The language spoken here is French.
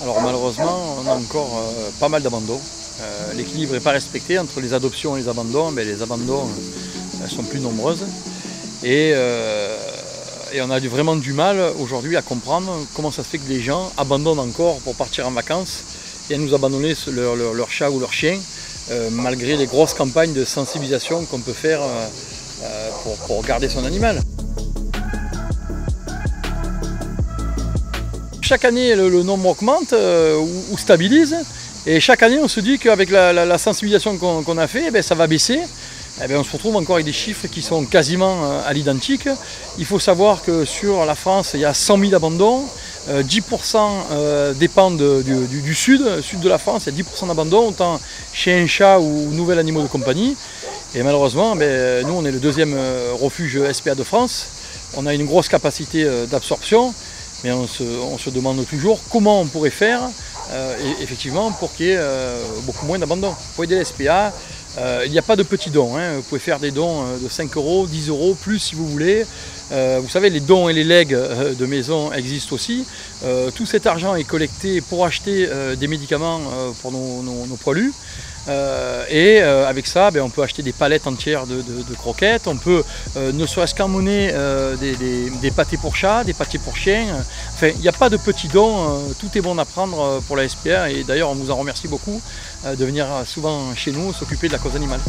Alors malheureusement, on a encore euh, pas mal d'abandons. Euh, L'équilibre n'est pas respecté entre les adoptions et les abandons. Mais les abandons euh, sont plus nombreuses. Et, on a vraiment du mal aujourd'hui à comprendre comment ça se fait que les gens abandonnent encore pour partir en vacances et à nous abandonner leur, chat ou leur chien, malgré les grosses campagnes de sensibilisation qu'on peut faire pour, pour garder son animal. Chaque année, le, nombre augmente euh, ou, stabilise. Et chaque année, on se dit qu'avec la, la- sensibilisation qu'on a fait, eh ben, ça va baisser. Eh ben, on se retrouve encore avec des chiffres qui sont quasiment euh, à l'identique. Il faut savoir que sur la France, il y a 100 000 abandons. Euh, 10% euh, dépendent de- du, du- sud, sud de la France, il y a 10% d'abandons, autant chien, chat ou nouvel animaux de compagnie. Et malheureusement, ben, nous, on est le deuxième euh, refuge SPA de France. On a une grosse capacité euh, d'absorption. Mais on se, demande toujours comment on pourrait faire euh, effectivement pour qu'il y ait beaucoup moins d'abandon. Pour aider les SPA, il n'y a pas de petits dons. hein. Vous pouvez faire des dons de 5 euros, 10 euros, plus si vous voulez. Vous savez, les dons et les legs de maison existent aussi. Tout cet argent est collecté pour acheter des médicaments pour nos, nos- nos poilus. Euh, et euh, avec ça, ben, on peut acheter des palettes entières de, croquettes, on peut euh, ne serait-ce qu'emmener des, des- pâtés pour chat, des pâtés pour chien. Enfin, il n'y a pas de petits dons, tout est bon à prendre pour la SPA et d'ailleurs on vous en remercie beaucoup de venir souvent chez nous s'occuper de la cause animale.